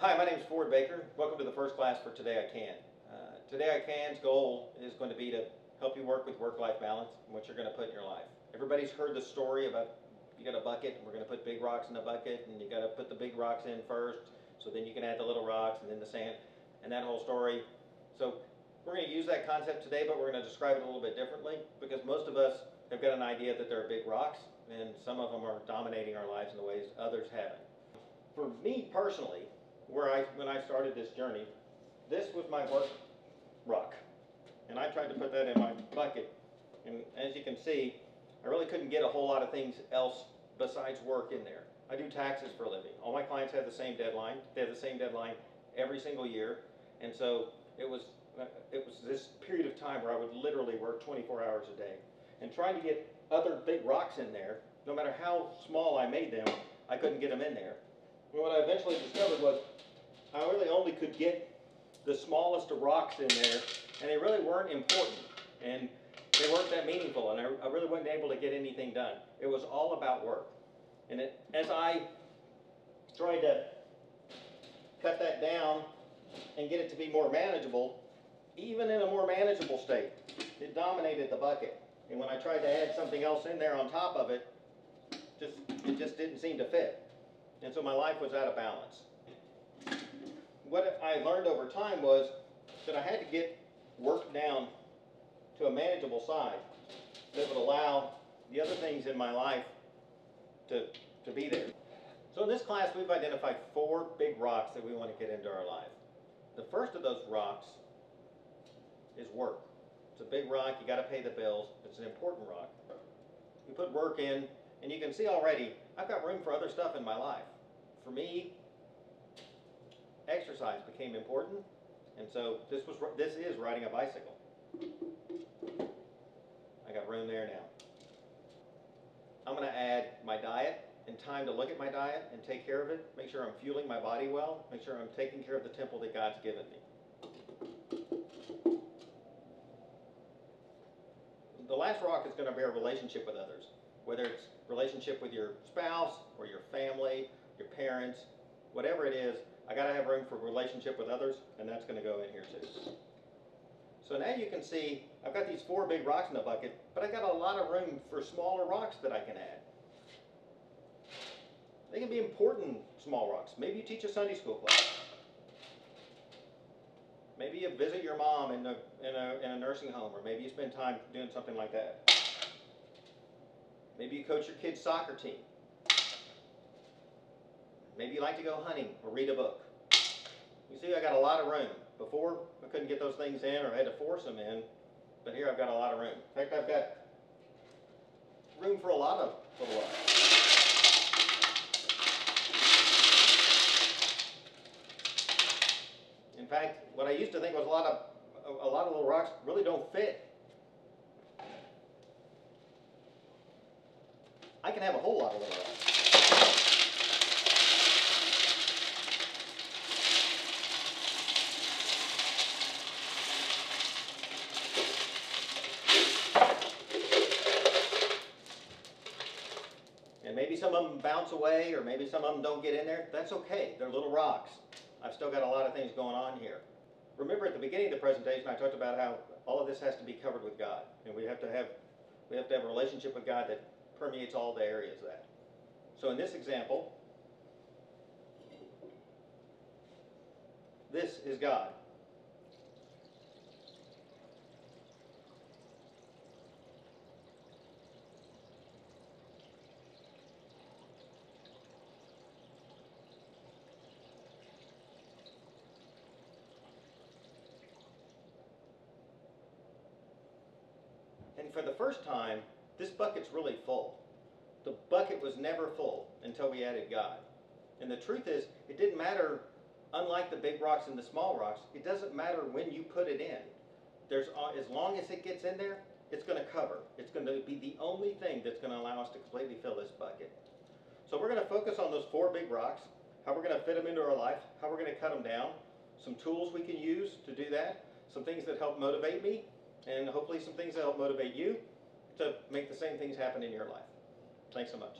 Hi, my name is Ford Baker. Welcome to the first class for Today I Can. Uh, Today I Can's goal is going to be to help you work with work-life balance and what you're going to put in your life. Everybody's heard the story about you got a bucket and we're going to put big rocks in the bucket and you got to put the big rocks in first so then you can add the little rocks and then the sand and that whole story. So we're going to use that concept today but we're going to describe it a little bit differently because most of us have got an idea that there are big rocks and some of them are dominating our lives in the ways others haven't. For me personally, where I when I started this journey, this was my work rock, and I tried to put that in my bucket. And as you can see, I really couldn't get a whole lot of things else besides work in there. I do taxes for a living. All my clients have the same deadline. They have the same deadline every single year, and so it was uh, it was this period of time where I would literally work 24 hours a day, and trying to get other big rocks in there, no matter how small I made them, I couldn't get them in there. And what I eventually discovered was I really only could get the smallest of rocks in there, and they really weren't important, and they weren't that meaningful, and I, I really wasn't able to get anything done. It was all about work. And it, as I tried to cut that down and get it to be more manageable, even in a more manageable state, it dominated the bucket. And when I tried to add something else in there on top of it, just it just didn't seem to fit. And so my life was out of balance what I learned over time was that I had to get work down to a manageable size that would allow the other things in my life to, to be there. So in this class, we've identified four big rocks that we want to get into our life. The first of those rocks is work. It's a big rock, you got to pay the bills, it's an important rock. You put work in, and you can see already, I've got room for other stuff in my life. For me, exercise became important, and so this was this is riding a bicycle. I got room there now. I'm going to add my diet and time to look at my diet and take care of it, make sure I'm fueling my body well, make sure I'm taking care of the temple that God's given me. The last rock is going to be a relationship with others, whether it's relationship with your spouse or your family, your parents, whatever it is, I got to have room for relationship with others, and that's going to go in here too. So now you can see I've got these four big rocks in the bucket, but I got a lot of room for smaller rocks that I can add. They can be important small rocks. Maybe you teach a Sunday school class. Maybe you visit your mom in a, in a, in a nursing home, or maybe you spend time doing something like that. Maybe you coach your kid's soccer team. Maybe you like to go hunting or read a book. You see, I got a lot of room. Before, I couldn't get those things in or I had to force them in, but here I've got a lot of room. In fact, I've got room for a lot of little rocks. In fact, what I used to think was a lot of a lot of little rocks really don't fit. I can have a whole lot of little rocks. And maybe some of them bounce away or maybe some of them don't get in there. That's okay. They're little rocks. I've still got a lot of things going on here. Remember at the beginning of the presentation I talked about how all of this has to be covered with God. And we have to have we have to have a relationship with God that permeates all the areas that. So in this example, this is God. And for the first time, this bucket's really full. The bucket was never full until we added God. And the truth is, it didn't matter, unlike the big rocks and the small rocks, it doesn't matter when you put it in. There's, uh, as long as it gets in there, it's going to cover. It's going to be the only thing that's going to allow us to completely fill this bucket. So we're going to focus on those four big rocks, how we're going to fit them into our life, how we're going to cut them down, some tools we can use to do that, some things that help motivate me, and hopefully some things that help motivate you to make the same things happen in your life. Thanks so much.